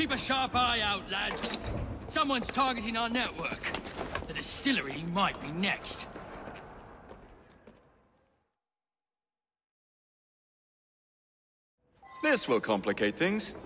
Keep a sharp eye out, lads. Someone's targeting our network. The distillery might be next. This will complicate things.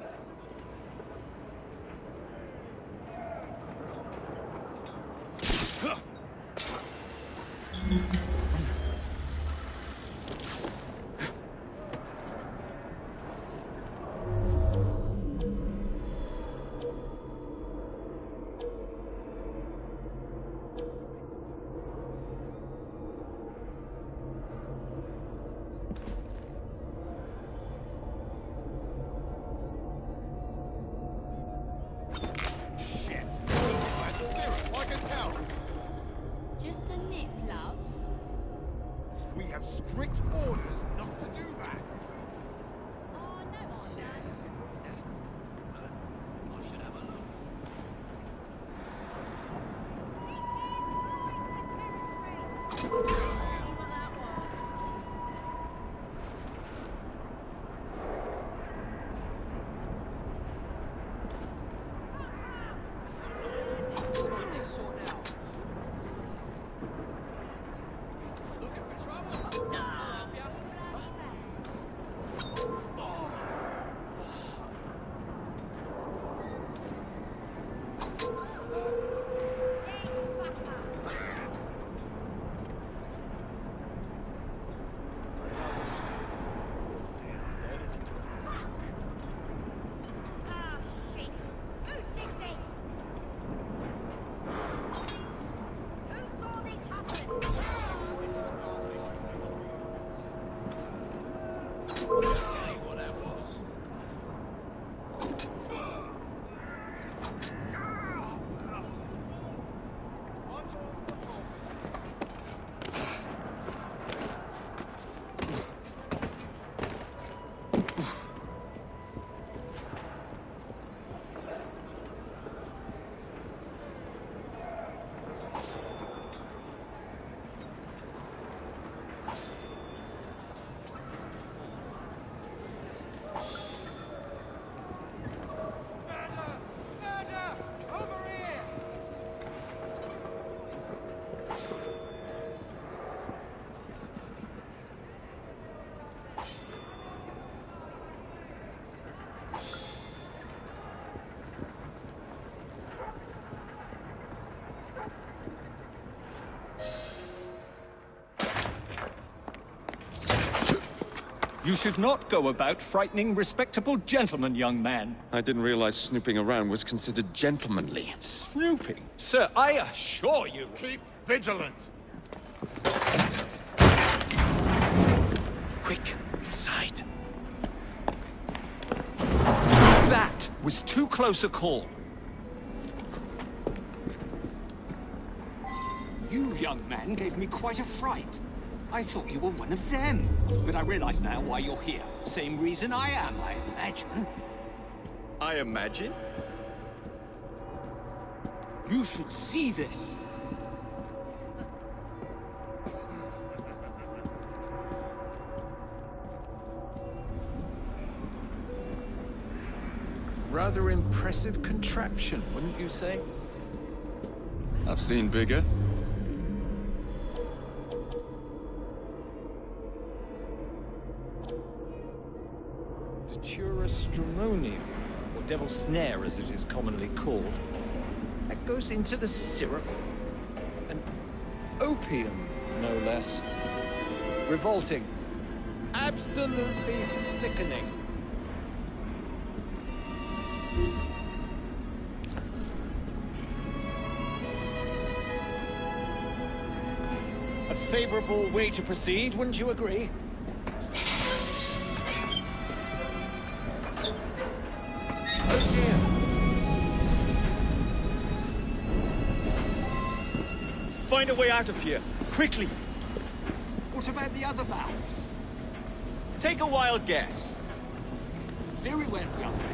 You should not go about frightening respectable gentlemen, young man. I didn't realize snooping around was considered gentlemanly. Snooping? Sir, I assure you. Keep vigilant. Quick, inside. That was too close a call. You, young man, gave me quite a fright. I thought you were one of them. But I realize now why you're here. Same reason I am, I imagine. I imagine? You should see this. Rather impressive contraption, wouldn't you say? I've seen bigger. Datura stramonium, or devil's snare as it is commonly called. That goes into the syrup. And opium, no less. Revolting. Absolutely sickening. A favorable way to proceed, wouldn't you agree? Find a way out of here, quickly. What about the other valves? Take a wild guess. Very well, young man.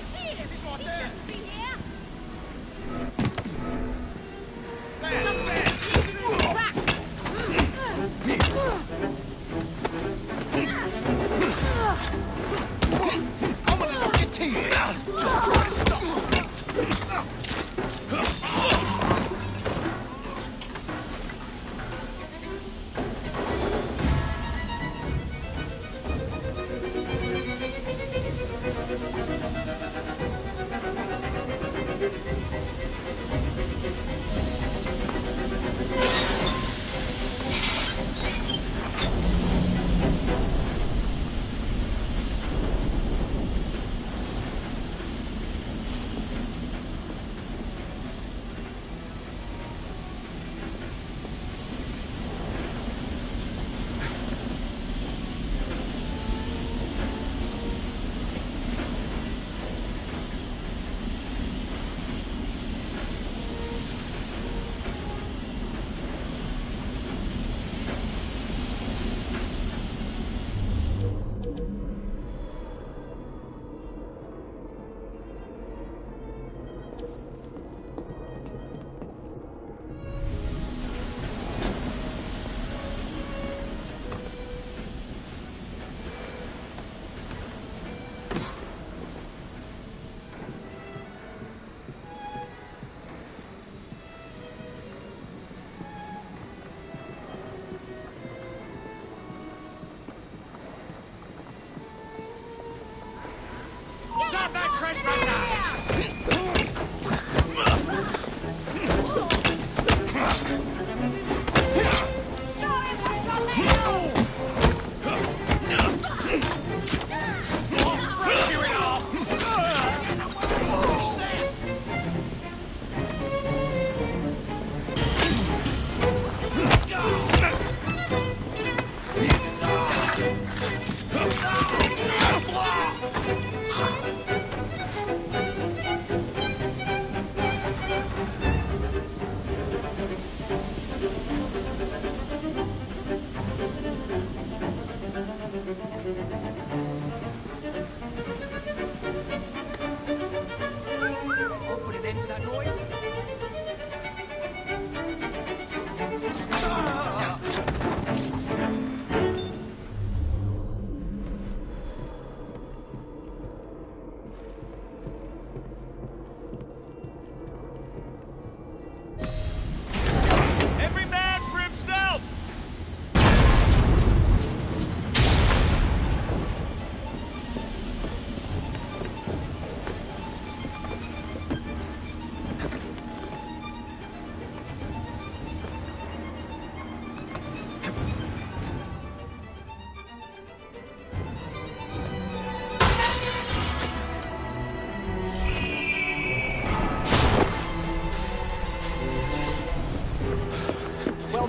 He's right! There! into that noise.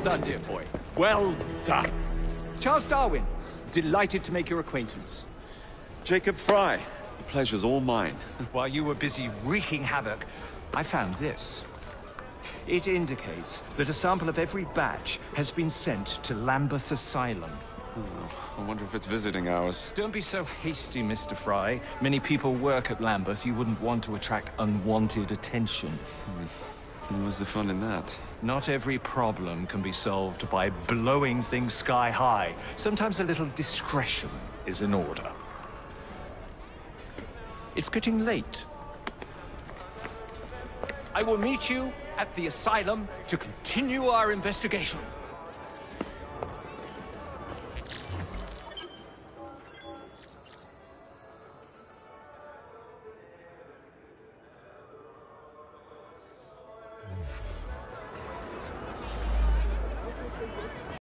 Done, dear boy. Well done. Charles Darwin, delighted to make your acquaintance. Jacob Frye. The pleasure's all mine. While you were busy wreaking havoc, I found this. It indicates that a sample of every batch has been sent to Lambeth Asylum. Oh, I wonder if it's visiting hours. Don't be so hasty, Mr. Frye. Many people work at Lambeth. You wouldn't want to attract unwanted attention. Hmm. What's the fun in that? Not every problem can be solved by blowing things sky high. Sometimes a little discretion is in order. It's getting late. I will meet you at the asylum to continue our investigation.